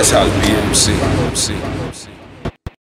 that's how we BMC. MC.